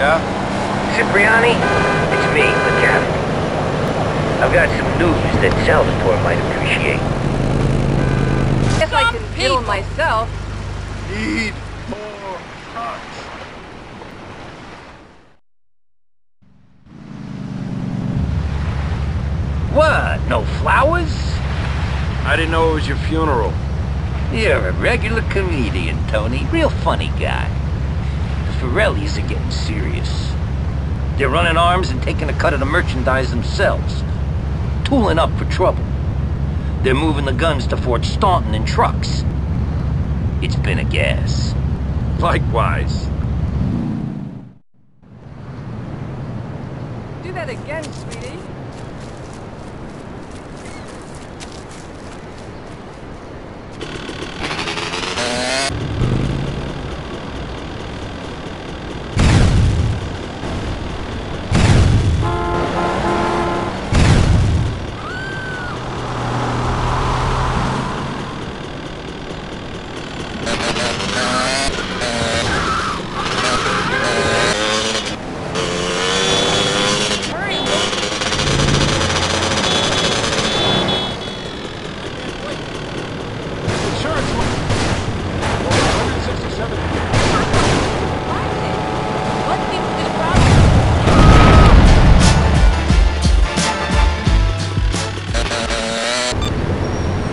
Yeah? Cipriani, it's me, McCaffrey. I've got some news that Salvatore might appreciate. Guess I can handle it myself. Need more heart. What? No flowers? I didn't know it was your funeral. You're a regular comedian, Toni. Real funny guy. The Forellis are getting serious. They're running arms and taking a cut of the merchandise themselves. Tooling up for trouble. They're moving the guns to Fort Staunton in trucks. It's been a gas. Likewise. Do that again, sweetie.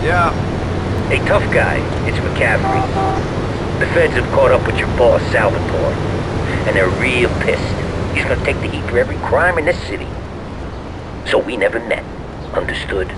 Yeah. Hey, tough guy, it's McCaffrey. The feds have caught up with your boss, Salvatore. And they're real pissed. He's gonna take the heat for every crime in this city. So we never met. Understood?